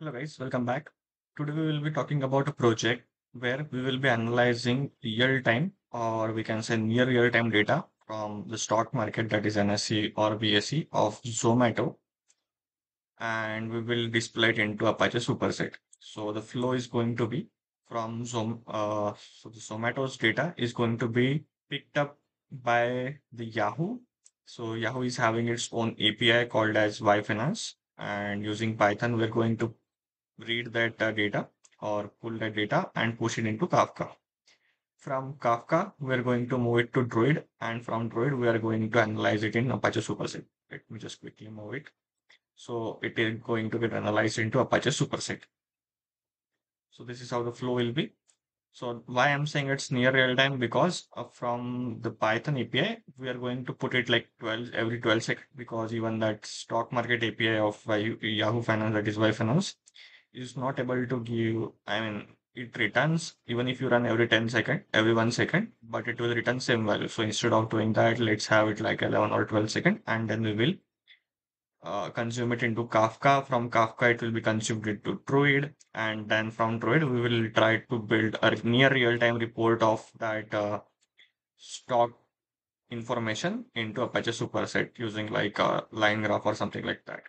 Hello guys, welcome back. Today we will be talking about a project where we will be analyzing real-time or we can say near real-time data from the stock market that is NSE or BSE of Zomato and we will display it into Apache Superset. So the flow is going to be from Zom uh, so the Zomato's data is going to be picked up by the Yahoo. So Yahoo is having its own API called as YFinance and using Python we're going to read that uh, data or pull that data and push it into Kafka. From Kafka, we're going to move it to Druid, and from Druid, we are going to analyze it in Apache Superset. Let me just quickly move it. So it is going to get analyzed into Apache Superset. So this is how the flow will be. So why I'm saying it's near real time because uh, from the Python API, we are going to put it like 12 every 12 seconds because even that stock market API of Yahoo Finance, that is YFinance, is not able to give, I mean, it returns even if you run every 10 second, every one second, but it will return same value. So instead of doing that, let's have it like 11 or 12 second, and then we will uh, consume it into Kafka. From Kafka, it will be consumed into Druid, and then from Druid, we will try to build a near real-time report of that uh, stock information into Apache Superset using like a line graph or something like that.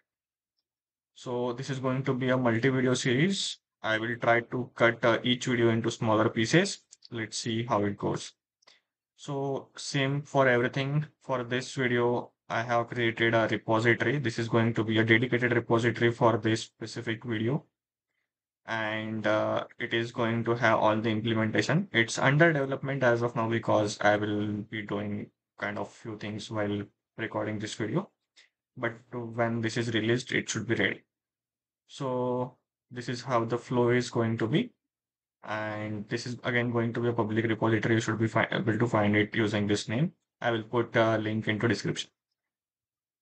So this is going to be a multi-video series. I will try to cut uh, each video into smaller pieces. Let's see how it goes. So same for everything. For this video, I have created a repository. This is going to be a dedicated repository for this specific video. And uh, it is going to have all the implementation. It's under development as of now because I will be doing kind of few things while recording this video. But when this is released, it should be ready. So this is how the flow is going to be. And this is again going to be a public repository. You should be able to find it using this name. I will put a link into description.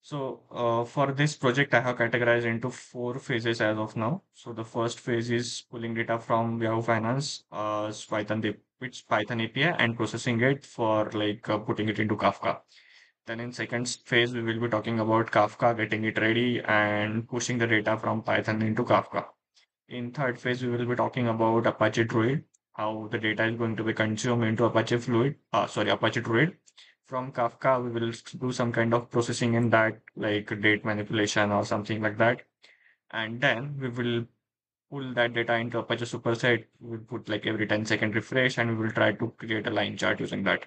So uh, for this project, I have categorized into four phases as of now. So the first phase is pulling data from Yahoo Finance, uh, Python, which Python API and processing it for like uh, putting it into Kafka. Then in second phase, we will be talking about Kafka, getting it ready and pushing the data from Python into Kafka. In third phase, we will be talking about Apache Druid, how the data is going to be consumed into Apache Fluid, uh, sorry, Apache Druid. From Kafka, we will do some kind of processing in that, like date manipulation or something like that. And then we will pull that data into Apache Superset. We'll put like every 10 second refresh and we will try to create a line chart using that.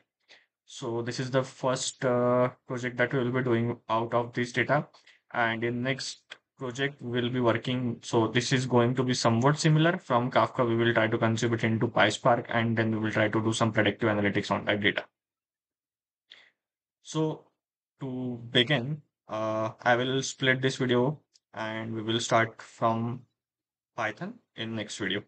So this is the first uh, project that we will be doing out of this data. And in next project, we will be working. So this is going to be somewhat similar from Kafka. We will try to consume it into PySpark and then we will try to do some predictive analytics on that data. So to begin, uh, I will split this video and we will start from Python in next video.